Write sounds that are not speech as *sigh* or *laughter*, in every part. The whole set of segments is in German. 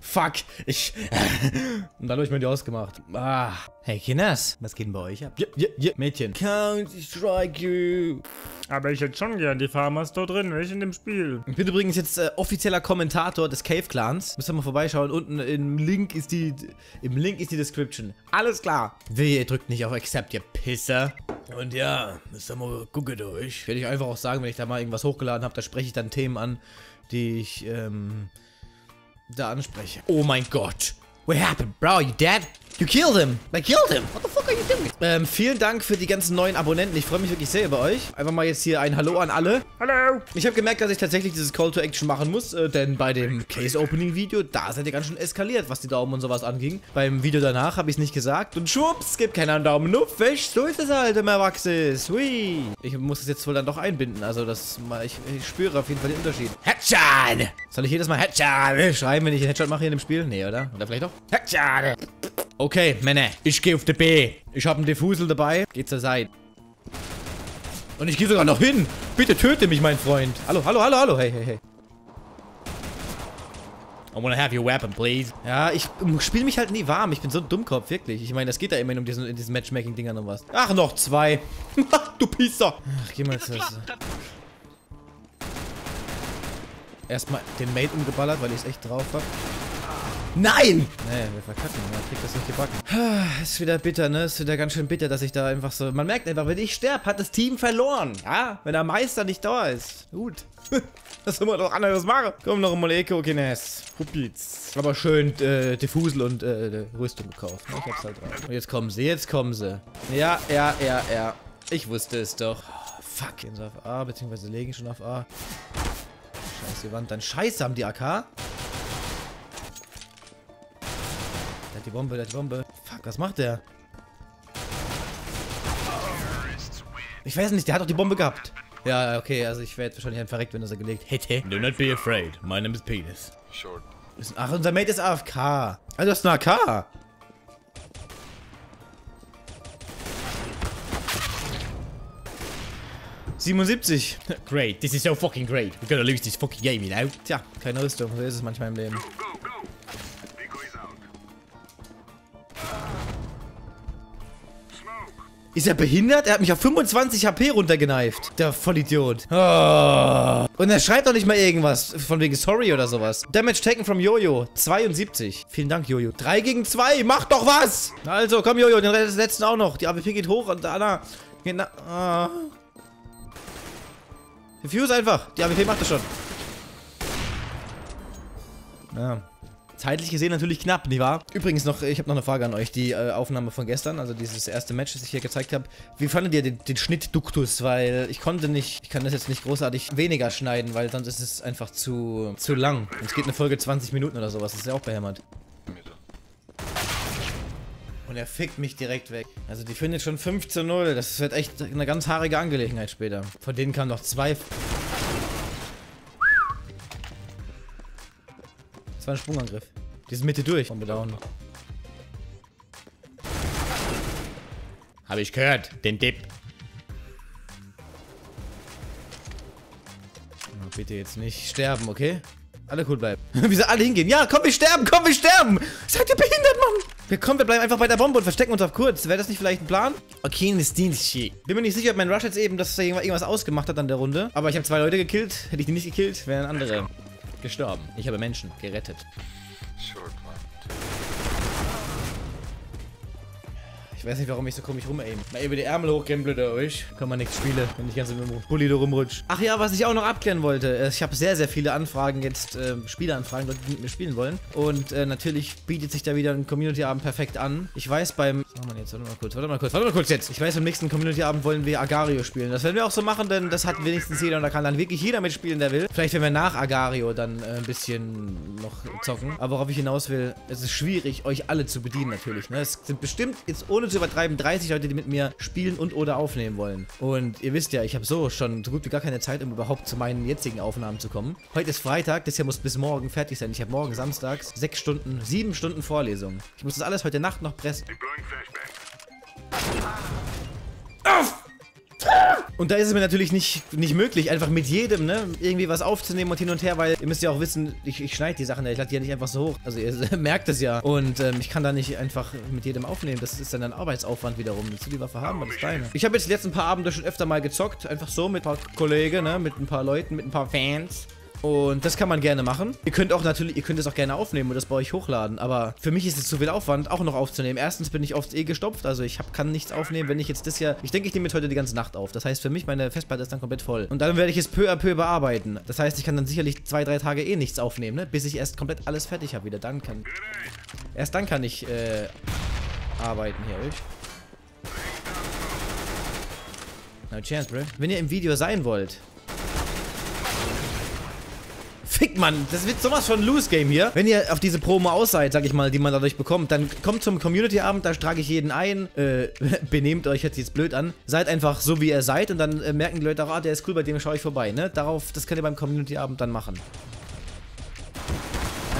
Fuck, ich... *laughs* Und ich mir die ausgemacht. Ah. Hey, Kinders, was geht denn bei euch ab? Ja, ja, ja, Mädchen. Can't strike you. Aber ich hätte schon gern die Farmers dort drin, nicht in dem Spiel. Ich bin übrigens jetzt äh, offizieller Kommentator des Cave Clans. Müsst ihr mal vorbeischauen. Unten im Link ist die... Im Link ist die Description. Alles klar. Wehe, ihr drückt nicht auf Accept, ihr Pisser. Und ja, müsst ihr mal gucken durch. Werde ich einfach auch sagen, wenn ich da mal irgendwas hochgeladen habe, da spreche ich dann Themen an, die ich, ähm da anspreche. Oh mein Gott. What happened? Bro, you dead? You killed him. I killed him. What the fuck are you doing? Ähm, vielen Dank für die ganzen neuen Abonnenten. Ich freue mich wirklich sehr über euch. Einfach mal jetzt hier ein Hallo an alle. Hallo. Ich habe gemerkt, dass ich tatsächlich dieses Call to Action machen muss, äh, denn bei dem Case-Opening-Video, da seid ihr ganz schön eskaliert, was die Daumen und sowas anging. Beim Video danach habe ich es nicht gesagt und schwupps, gibt keiner Daumen auf. Fisch, so ist es halt im Erwachsenen. Hui. Ich muss es jetzt wohl dann doch einbinden, also das, ich, ich spüre auf jeden Fall den Unterschied. Headshot! Soll ich jedes Mal Headshot schreiben, wenn ich einen Headshot mache hier in dem Spiel? Nee, oder? Oder vielleicht doch? Headshot! Okay, Männer, ich gehe auf die B. Ich habe einen Diffusel dabei. Geht zur Seite. Und ich gehe sogar noch hin. Bitte töte mich, mein Freund. Hallo, hallo, hallo, hallo. Hey, hey, hey. I wanna have your weapon, please. Ja, ich spiele mich halt nie warm. Ich bin so ein Dummkopf, wirklich. Ich meine, das geht da immerhin um diesen, diesen Matchmaking-Dingern und was. Ach, noch zwei. *laughs* du Pisser. Ach, geh mal zu. Erstmal den Mate umgeballert, weil ich es echt drauf hab. Nein! Nee, wir verkacken. Man kriegt das nicht gebacken. *sighs* Ist wieder bitter, ne? Ist wieder ganz schön bitter, dass ich da einfach so... Man merkt einfach, wenn ich sterbe, hat das Team verloren. Ja? Wenn der Meister nicht da ist. Gut. *laughs* Was soll man doch anderes machen? Komm noch mal Eko, Kines. Huppiz. Aber schön äh, Diffusel und äh, Rüstung gekauft. Ne? Ich hab's halt drauf. Und jetzt kommen sie, jetzt kommen sie. Ja, ja, ja, ja. Ich wusste es doch. Oh, fuck. Gehen sie auf A, beziehungsweise legen schon auf A. Scheiße, die Wand. Dann scheiße haben die AK. Die Bombe, der hat die Bombe. Fuck, was macht der? Ich weiß nicht, der hat doch die Bombe gehabt. Ja, okay, also ich wäre jetzt wahrscheinlich ein verreckt, wenn er sie gelegt hätte. Do not be afraid. My name is Penis. Short. Ach, unser Mate ist AFK. Also das ist eine AK. »77. Great, this is so fucking great. We're gonna lose this fucking game, you know? Tja, keine Rüstung, so ist es manchmal im Leben. Ist er behindert? Er hat mich auf 25 HP runtergeneift. Der Vollidiot. Oh. Und er schreibt doch nicht mal irgendwas. Von wegen Sorry oder sowas. Damage taken from Jojo. 72. Vielen Dank, Jojo. 3 gegen 2. Mach doch was. Also, komm, Jojo. Den letzten auch noch. Die AWP geht hoch und Anna... Genau. Oh. Defuse einfach. Die AWP macht das schon. Ja. Zeitlich gesehen natürlich knapp, nicht wahr? Übrigens noch, ich habe noch eine Frage an euch. Die äh, Aufnahme von gestern, also dieses erste Match, das ich hier gezeigt habe. Wie fandet ihr den, den Schnittduktus? Weil ich konnte nicht, ich kann das jetzt nicht großartig weniger schneiden, weil sonst ist es einfach zu, zu lang. Es geht eine Folge 20 Minuten oder sowas, das ist ja auch behämmert. Und er fickt mich direkt weg. Also die findet schon 5 zu 0. Das wird echt eine ganz haarige Angelegenheit später. Von denen kamen noch zwei... war ein Sprungangriff. Die sind Mitte durch. Bombe down. Habe ich gehört. Den Dip. Oh, bitte jetzt nicht sterben, okay? Alle cool bleiben. *laughs* Wie sie alle hingehen. Ja, komm, wir sterben, komm, wir sterben. Seid ihr behindert, Mann? Wir kommen, wir bleiben einfach bei der Bombe und verstecken uns auf kurz. Wäre das nicht vielleicht ein Plan? Okay, das Dienst Bin mir nicht sicher, ob mein Rush jetzt eben dass er irgendwas ausgemacht hat an der Runde. Aber ich habe zwei Leute gekillt. Hätte ich die nicht gekillt, wären andere gestorben. Ich habe Menschen gerettet. Short weiß nicht, warum ich so komisch rumaimen. Mal über die Ärmel hochgehen, blöder euch. Kann man nichts spielen, wenn ich ganz im Bulli da rumrutsch. Ach ja, was ich auch noch abklären wollte. Äh, ich habe sehr, sehr viele Anfragen jetzt, äh, Spieleanfragen, Leute, die mit mir spielen wollen. Und äh, natürlich bietet sich da wieder ein Community-Abend perfekt an. Ich weiß beim... Was machen wir jetzt? Warte mal kurz, warte mal kurz, warte mal kurz jetzt. Ich weiß, beim nächsten Community-Abend wollen wir Agario spielen. Das werden wir auch so machen, denn das hat wenigstens jeder und da kann dann wirklich jeder mitspielen, der will. Vielleicht werden wir nach Agario dann äh, ein bisschen noch zocken. Aber worauf ich hinaus will, es ist schwierig, euch alle zu bedienen natürlich. Ne? Es sind bestimmt, jetzt ohne zu übertreiben, 30 Leute, die mit mir spielen und oder aufnehmen wollen. Und ihr wisst ja, ich habe so schon so gut wie gar keine Zeit, um überhaupt zu meinen jetzigen Aufnahmen zu kommen. Heute ist Freitag, das hier muss bis morgen fertig sein. Ich habe morgen samstags sechs Stunden, sieben Stunden Vorlesung. Ich muss das alles heute Nacht noch pressen. Und da ist es mir natürlich nicht, nicht möglich, einfach mit jedem, ne, irgendwie was aufzunehmen und hin und her, weil ihr müsst ja auch wissen, ich, ich schneide die Sachen, ich lade die ja nicht einfach so hoch. Also ihr *laughs* merkt es ja. Und ähm, ich kann da nicht einfach mit jedem aufnehmen. Das ist dann ein Arbeitsaufwand wiederum. Willst du die Waffe haben, das ist deine. Ich habe jetzt die letzten paar Abende schon öfter mal gezockt, einfach so mit ein paar Kollegen, ne, mit ein paar Leuten, mit ein paar Fans. Und das kann man gerne machen. Ihr könnt auch natürlich, ihr könnt es auch gerne aufnehmen und das bei euch hochladen. Aber für mich ist es zu viel Aufwand, auch noch aufzunehmen. Erstens bin ich oft eh gestopft, also ich hab, kann nichts aufnehmen, wenn ich jetzt das hier. Ich denke, ich nehme jetzt heute die ganze Nacht auf. Das heißt, für mich, meine Festplatte ist dann komplett voll. Und dann werde ich es peu à peu bearbeiten. Das heißt, ich kann dann sicherlich zwei, drei Tage eh nichts aufnehmen, ne? Bis ich erst komplett alles fertig habe wieder. Dann kann. Erst dann kann ich äh, arbeiten hier, ich. No chance, bro. Wenn ihr im Video sein wollt, Fick, Mann. Das wird sowas von Loose Game hier. Wenn ihr auf diese Promo aus seid, sag ich mal, die man dadurch bekommt, dann kommt zum Community-Abend, da trage ich jeden ein. Äh, *laughs* benehmt euch jetzt jetzt blöd an. Seid einfach so, wie ihr seid und dann äh, merken die Leute auch, ah, der ist cool, bei dem schaue ich vorbei, ne? Darauf, das könnt ihr beim Community-Abend dann machen.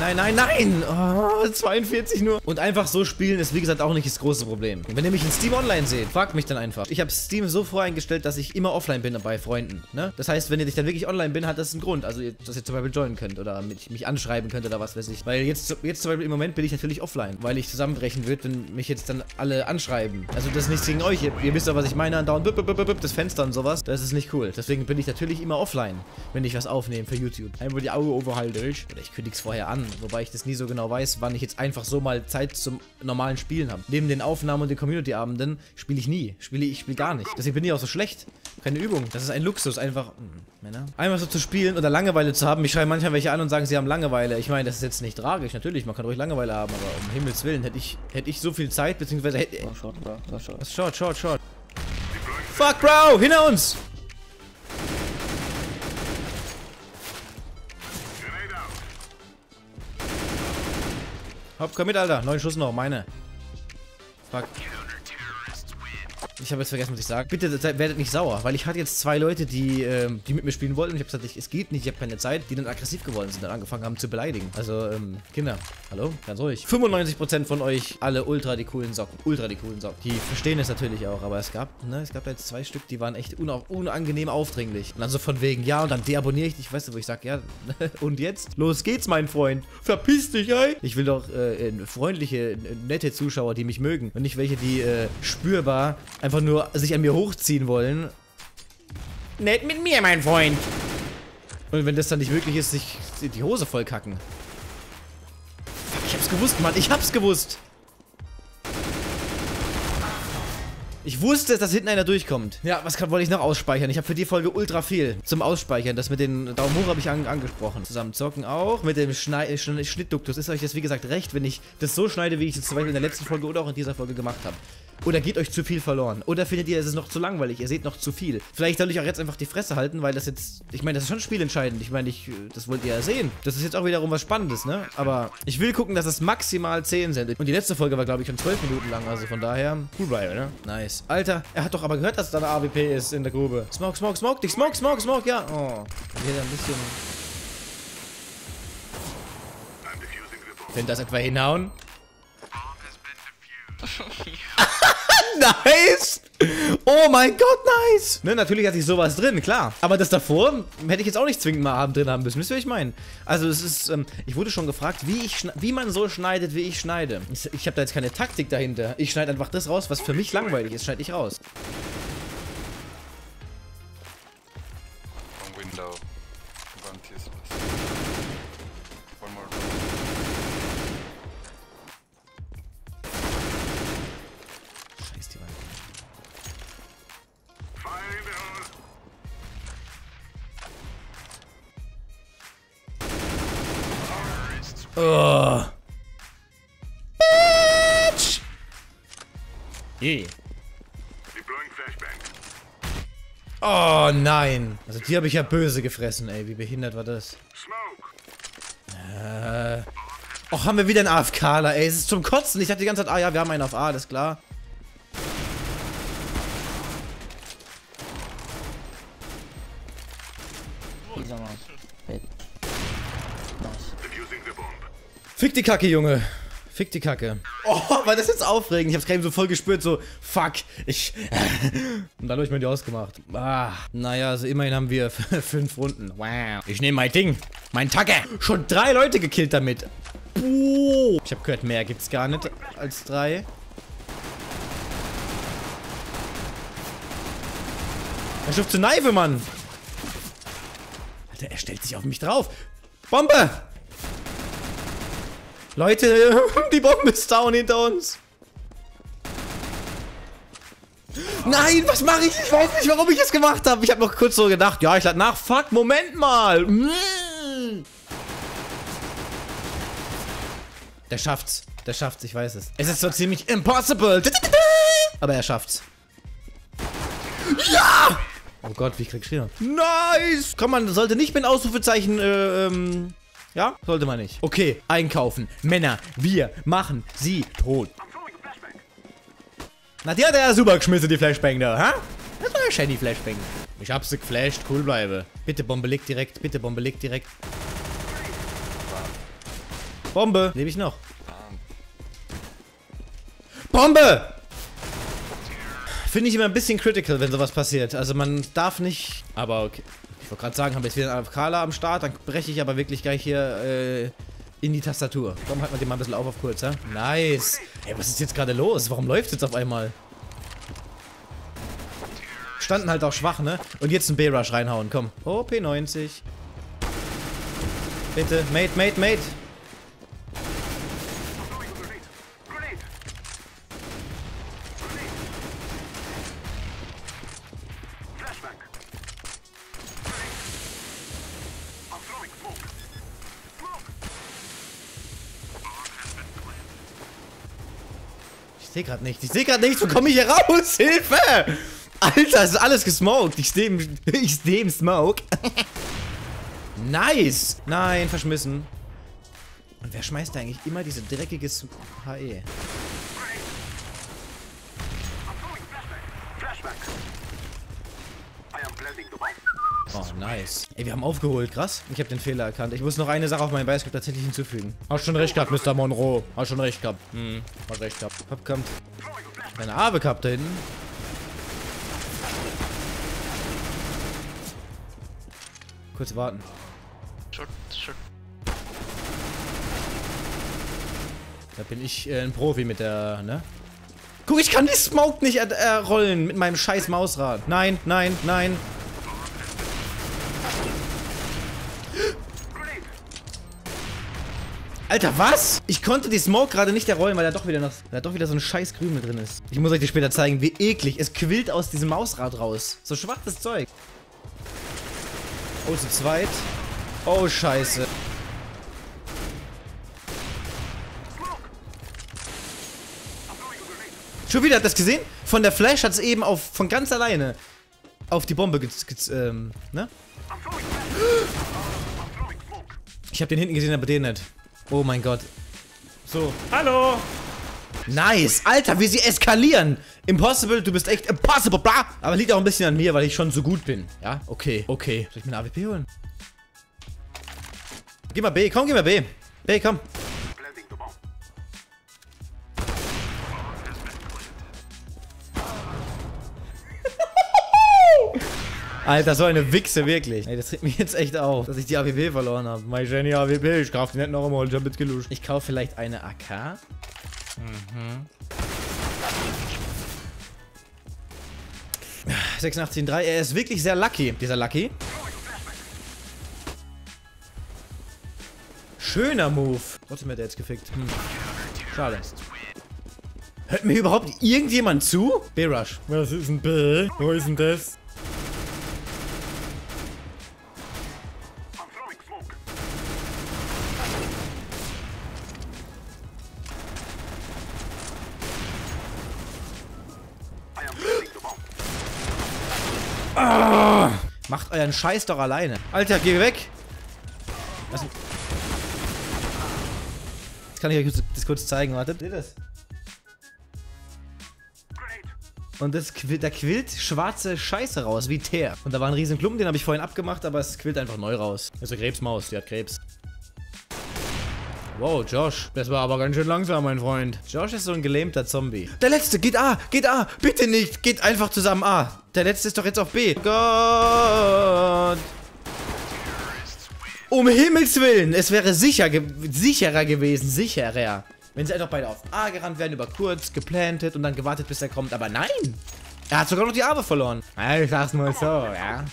Nein, nein, nein, Oh, 42 nur. Und einfach so spielen ist, wie gesagt, auch nicht das große Problem. Wenn ihr mich in Steam Online seht, fragt mich dann einfach. Ich habe Steam so voreingestellt, dass ich immer offline bin bei Freunden. Ne? Das heißt, wenn ihr dich dann wirklich online bin, hat das einen Grund. Also, dass ihr zum Beispiel joinen könnt oder mich, anschreiben könnt oder was weiß ich. Weil jetzt, jetzt zum Beispiel im Moment bin ich natürlich offline, weil ich zusammenbrechen würde, wenn mich jetzt dann alle anschreiben. Also, das ist nichts gegen euch. Ihr, ihr wisst doch, was ich meine. Andauernd bip, bip, bip, das Fenster und sowas. Das ist nicht cool. Deswegen bin ich natürlich immer offline, wenn ich was aufnehme für YouTube. Einfach die Augen overhalte ich. Oder ich kündige es vorher an, wobei ich das nie so genau weiß, wann ich jetzt einfach so mal Zeit zum normalen Spielen habe. Neben den Aufnahmen und den Community-Abenden spiele ich nie. Spiele ich spiele gar nicht. Deswegen bin ich auch so schlecht. Keine Übung. Das ist ein Luxus, einfach. Mh, Männer. Einfach so zu spielen oder Langeweile zu haben. Ich schreibe manchmal welche an und sagen, sie haben Langeweile. Ich meine, das ist jetzt nicht tragisch. Natürlich, man kann ruhig Langeweile haben, aber um Himmels Willen hätte ich, hätte ich so viel Zeit, beziehungsweise hätte. Oh, short, bro. Oh, short. Short, short, short. Fuck, Bro! Hinter uns! Hopp, komm mit, Alter. Neun Schuss noch, meine. Fuck. Ich habe jetzt vergessen, was ich sage. Bitte seid- werdet nicht sauer, weil ich hatte jetzt zwei Leute, die, ähm, die mit mir spielen wollten. Ich habe gesagt, ich, es geht nicht, ich habe keine Zeit, die dann aggressiv geworden sind und angefangen haben zu beleidigen. Also, ähm, Kinder, hallo, ganz ruhig. 95% von euch alle ultra die coolen Socken. Ultra die coolen Socken. Die verstehen es natürlich auch, aber es gab, ne, es gab jetzt zwei Stück, die waren echt una unangenehm aufdringlich. Und dann so von wegen, ja, und dann deabonniere ich dich, weißt du, wo ich sage, ja, *laughs* und jetzt? Los geht's, mein Freund. Verpiss dich, ey. Ich will doch äh, freundliche, nette Zuschauer, die mich mögen. Und nicht welche, die äh, spürbar einfach nur sich an mir hochziehen wollen. Nett mit mir, mein Freund. Und wenn das dann nicht möglich ist, sich die Hose voll kacken. Ich hab's gewusst, Mann. Ich hab's gewusst. Ich wusste, dass hinten einer durchkommt. Ja, was kann, wollte ich noch ausspeichern? Ich habe für die Folge ultra viel zum Ausspeichern. Das mit den Daumen hoch habe ich an, angesprochen. Zusammen zocken auch. Mit dem Schnei Schn Schnittduktus ist euch das, wie gesagt, recht, wenn ich das so schneide, wie ich es zum Beispiel in der letzten Folge oder auch in dieser Folge gemacht habe. Oder geht euch zu viel verloren? Oder findet ihr, es ist noch zu langweilig? Ihr seht noch zu viel. Vielleicht soll ich auch jetzt einfach die Fresse halten, weil das jetzt. Ich meine, das ist schon spielentscheidend. Ich meine, ich, das wollt ihr ja sehen. Das ist jetzt auch wiederum was Spannendes, ne? Aber ich will gucken, dass es maximal 10 sind. Und die letzte Folge war, glaube ich, schon 12 Minuten lang. Also von daher. Cool bleiben, ne? Nice. Alter, er hat doch aber gehört, dass da eine AWP ist in der Grube. Smoke, smoke, smoke dich. Smoke, smoke, smoke, ja. Oh. Hier ein bisschen. Könnt das etwa hinhauen? *laughs* nice! Oh mein Gott, nice! Ne, natürlich hatte ich sowas drin, klar. Aber das davor hätte ich jetzt auch nicht zwingend mal Abend drin haben müssen. Wisst ihr, was ich meine? Also es ist, ähm, ich wurde schon gefragt, wie, ich wie man so schneidet, wie ich schneide. Ich, ich habe da jetzt keine Taktik dahinter. Ich schneide einfach das raus, was für mich langweilig ist, schneide ich raus. Yeah. Oh nein. Also die habe ich ja böse gefressen, ey. Wie behindert war das? Äh. Och, haben wir wieder einen AFKler, ey. Es ist zum Kotzen. Ich dachte die ganze Zeit, ah ja, wir haben einen auf A, alles klar. Fick die Kacke, Junge. Fick die Kacke. Oh, war das jetzt aufregend? Ich hab's gerade eben so voll gespürt, so, fuck, ich. *laughs* Und dann hab ich mir die ausgemacht. Ah, naja, also immerhin haben wir *laughs* fünf Runden. Wow. Ich nehme mein Ding. Mein Tacke. Schon drei Leute gekillt damit. Puh. Ich hab gehört, mehr gibt's gar nicht als drei. Er schufft zu Neife, Mann. Alter, er stellt sich auf mich drauf. Bombe! Leute, *laughs* die Bombe ist down hinter uns. Nein, was mache ich? Ich weiß nicht, warum ich das gemacht habe. Ich habe noch kurz so gedacht, ja, ich lade nach. Fuck, Moment mal. Der schafft's. Der schafft's, ich weiß es. Es ist so ziemlich impossible. Aber er schafft's. Ja! Oh Gott, wie ich krieg Schreien. Nice! Komm, man sollte nicht mit Ausrufezeichen, äh, ähm, ja? Sollte man nicht. Okay, einkaufen. Männer, wir machen sie tot. Na, die hat er ja super geschmissen, die Flashbang da, ha? Das war ja shiny Flashbang. Ich hab sie geflasht, cool bleibe. Bitte, Bombe liegt direkt, bitte, Bombe liegt direkt. Bombe! Lebe ich noch? Bombe! Finde ich immer ein bisschen critical, wenn sowas passiert. Also man darf nicht... Aber okay. Ich wollte gerade sagen, haben wir jetzt wieder einen AFKler am Start, dann breche ich aber wirklich gleich hier äh, in die Tastatur. Komm, halt mal den mal ein bisschen auf auf kurz, ja? Nice. Ey, was ist jetzt gerade los? Warum läuft jetzt auf einmal? Standen halt auch schwach, ne? Und jetzt einen B-Rush reinhauen, komm. Oh, P90. Bitte, Mate, Mate, Mate. Sehe gerade nichts. Ich sehe gerade nichts. Wo komme ich hier raus? *laughs* Hilfe! Alter, es ist alles gesmoked. Ich stehe im, *laughs* ich steh im Smoke. *laughs* nice. Nein, verschmissen. Und wer schmeißt da eigentlich immer diese dreckige HE? Oh, nice. Ey, wir haben aufgeholt. Krass. Ich habe den Fehler erkannt. Ich muss noch eine Sache auf meinem Bioscope tatsächlich hinzufügen. Hast schon recht gehabt, Mr. Monroe. Hast schon recht gehabt. Hm, hast recht gehabt. Hab kommt. Eine Arbe gehabt da hinten. Kurz warten. Short, short. Da bin ich äh, ein Profi mit der, ne? Guck, ich kann die Smoke nicht äh, rollen mit meinem scheiß Mausrad. Nein, nein, nein. Alter, was? Ich konnte die Smoke gerade nicht errollen, weil da doch wieder noch, da doch wieder so ein scheiß Grün mit drin ist. Ich muss euch das später zeigen, wie eklig. Es quillt aus diesem Mausrad raus. So schwaches Zeug. Oh, zu zweit. Oh, scheiße. Schon wieder, hat das gesehen? Von der Flash hat es eben auf, von ganz alleine auf die Bombe gez, gez, ähm, ne? Ich habe den hinten gesehen, aber den nicht. Oh mein Gott. So. Hallo! Nice. Alter, wie sie eskalieren. Impossible, du bist echt impossible, bla. Aber liegt auch ein bisschen an mir, weil ich schon so gut bin. Ja, okay, okay. Soll ich mir eine AWP holen? Geh mal B, komm, geh mal B. B, komm. Alter, so eine Wichse, wirklich. Ey, das regt mich jetzt echt auf, dass ich die AWP verloren habe. Mein Jenny AWP, ich kauf die nicht noch einmal, ich hab mitgeluscht. Ich kaufe vielleicht eine AK. Mhm. 86,3. Er ist wirklich sehr lucky, dieser Lucky. Schöner Move. Trotzdem hat er jetzt gefickt. Hm. Schade. Hört mir überhaupt irgendjemand zu? B-Rush. Was ist ein B? Wo ist denn das? Euren Scheiß doch alleine. Alter, geh weg. Was? Jetzt kann ich euch das kurz zeigen. Wartet. Seht das? Und das da quillt schwarze Scheiße raus, wie Teer. Und da war ein riesen Klumpen, den habe ich vorhin abgemacht, aber es quillt einfach neu raus. Also Krebsmaus, die hat Krebs. Wow, Josh. Das war aber ganz schön langsam, mein Freund. Josh ist so ein gelähmter Zombie. Der letzte, geht A, geht A. Bitte nicht, geht einfach zusammen A. Der letzte ist doch jetzt auf B. Gott. Um Himmels Willen, es wäre sicher ge sicherer gewesen, sicherer. Wenn sie einfach beide auf A gerannt wären, über kurz, geplantet und dann gewartet, bis er kommt. Aber nein. Er hat sogar noch die Arme verloren. Ich sag's mal so, ja.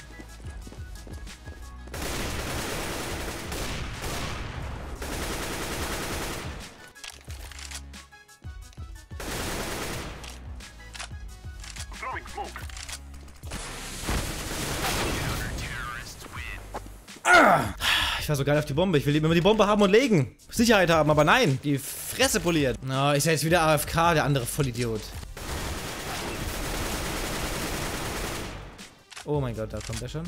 War so geil auf die Bombe. Ich will immer die Bombe haben und legen. Sicherheit haben, aber nein. Die Fresse poliert. Oh, ist ja jetzt wieder AFK, der andere Vollidiot. Oh mein Gott, da kommt er schon.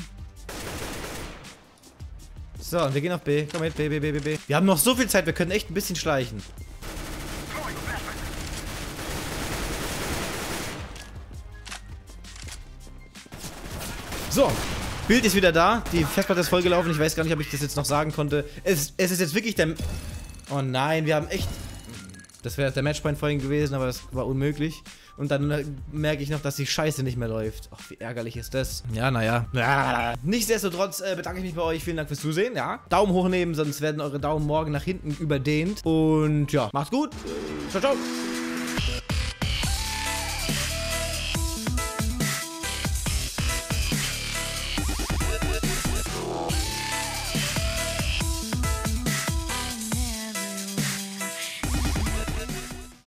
So, und wir gehen auf B. Komm mit, B, B, B, B, B. Wir haben noch so viel Zeit, wir können echt ein bisschen schleichen. So, Bild ist wieder da. Die Festplatte ist vollgelaufen. Ich weiß gar nicht, ob ich das jetzt noch sagen konnte. Es, es ist jetzt wirklich der... Oh nein, wir haben echt... Das wäre der Matchpoint vorhin gewesen, aber das war unmöglich. Und dann äh, merke ich noch, dass die Scheiße nicht mehr läuft. Ach, wie ärgerlich ist das. Ja, naja. Nichtsdestotrotz äh, bedanke ich mich bei euch. Vielen Dank fürs Zusehen. Ja, Daumen hoch nehmen, sonst werden eure Daumen morgen nach hinten überdehnt. Und ja, macht's gut. Ciao, ciao.